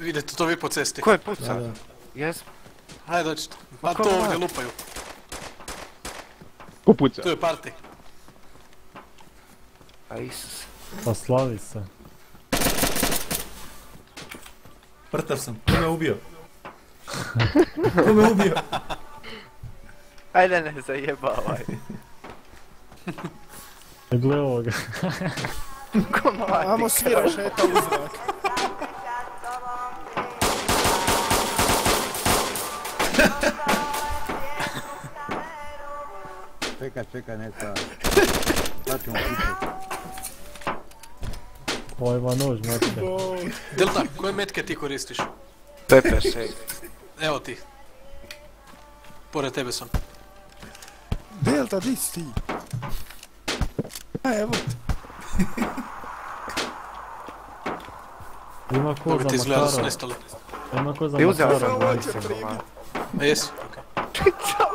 Idete to vi po cesti. Ko je Da, pucao? da. Jes? Hajde dođite. Ma ko to je ovdje lupaju. Ko puca? Tu je party. A Isus. Pa slavi se. Prtav sam. Ko me ubio? Ko me ubio? Ajde ne zajebavaj. Gle ovoga. Amo svira šeta u zrak. Čekaj, čekaj, ne sad. Ćemo pitati. Ovo ima nož. Delta, koje metke ti koristiš? Pepe šej. Evo ti. Pored tebe sam. Delta, di si ti? A evo te. Ima ko za ti nestali. Ima ko za I uzeo Makarov. sam Ovo će jesi? Okej.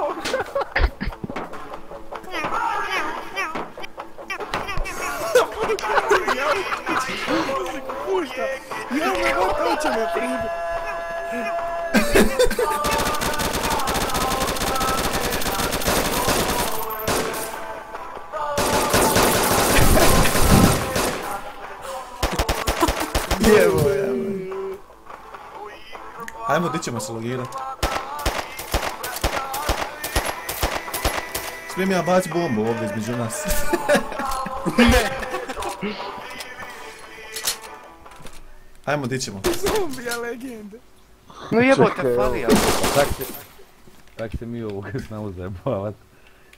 Pušta. Ja me god hoće me primit. Jevo je. Ajmo, di ćemo se logirat? Smijem ja baci bombu ovdje između nas. Ajmo, di ćemo? Zombija legende. No jebote, falija. Tak se, tak se mi ovoga znamo zajebavat.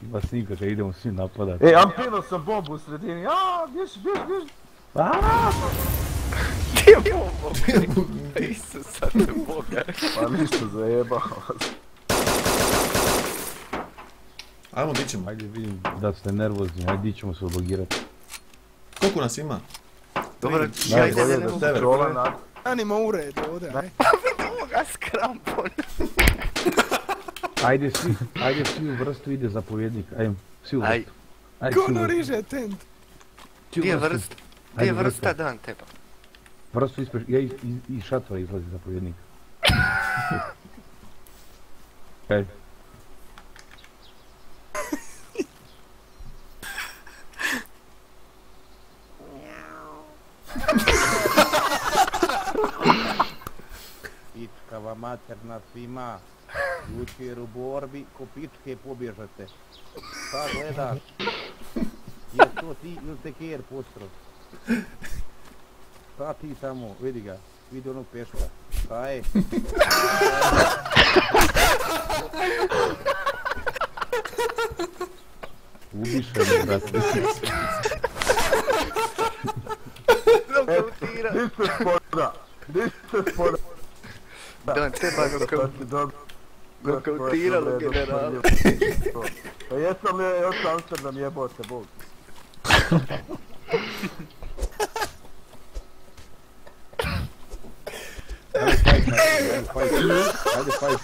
Ima snimka kad idemo svi napadat. E, ampino sam bombu u sredini. Aaaa, bježi, bježi, bježi. Aaaa, Ti je bombo. Isus, sad te boga. pa ništa zajebao. Ajmo, di ćemo? Ajde vidim da ste nervozni, ajde di ćemo se odlogirati. Koliko nas ima? Dobro, Da, ja ide ne mogu. tebe. Anima u redu ovdje, aj. Ovoga s krampon. Ajde svi, ajde svi u vrstu ide zapovjednik, ajde, svi u Aj. vrstu. Ajde Kono vrstu. riže tent. Gdje je? Gdje je vrsta dan teba? Vrstu ispred, ja iz šatora izlazi zapovjednik. Ajde. Pičkava materna svima, jučer u borbi ko pičke pobježate. Šta gledaš? Je to ti ili te ker postro? Šta ti tamo, vidi ga, vidi onog peška. Šta je? Ubiše me, brate. Nokautira. Niste spoda, niste spoda. Don teba nokau- nokautiralo generala. Pa jesam je još Amsterdam jebao se Bog. Ajde fight, ajde fight,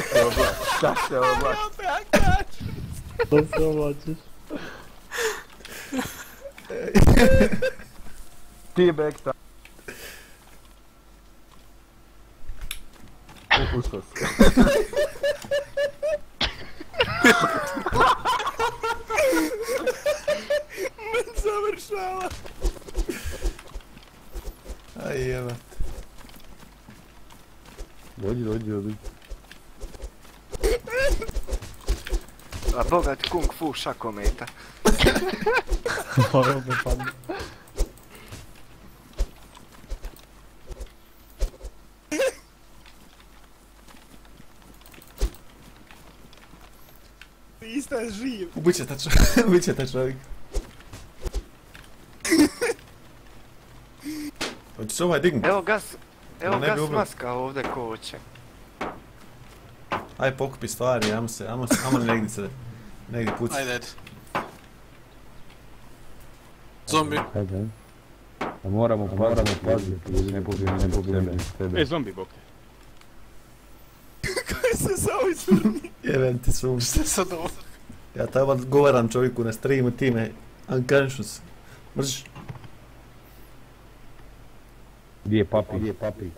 se obla, šta se obla, To se oblačiš. ti bekta. Upusto se. Završava. Aj, jeba. Dođi, dođi, dođi. A bogat kung fu šakometa. Ovo me padne. Ista je živ. Ubit će taj čovjek. Ubit će taj čovjek. Hoće se ovaj dignut? Evo gas, evo bi gas maska ovdje koče. Aj pokupi stvari, ajmo se, ajmo, se- ajmo negdje se, negdje pucati. Ajde, ajde. Zombi. Ajde, Pa moramo paziti, paziti, da ne pobijem, ne pobijem tebe. E, zombi boke. Kaj se sa ovoj crni? Jebem ti sum. Šta sad ovo? Ja tamo odgovaram čovjeku na streamu time. Unconscious. Mrš. Gdje je papi? Gdje je papi?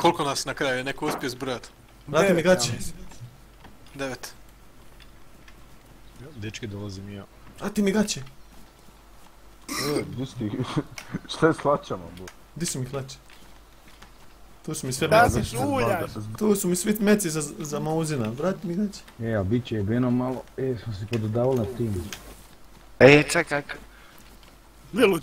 Koliko nas na kraju je neko uspio zbrojati? Vrati mi gaće. Devet. Dečki, dolazim i ja. Vrati mi gaće. E, gdje si ti? Šta je s hlačama, bo? Di su mi hlače? Tu su mi sve Da meci. se šuljaš! Tu su mi svi meci za, za mauzina. Vrati mi gaće. E, a bit će jebeno malo. E, smo se pododavali na tim. E, čekaj. Lilu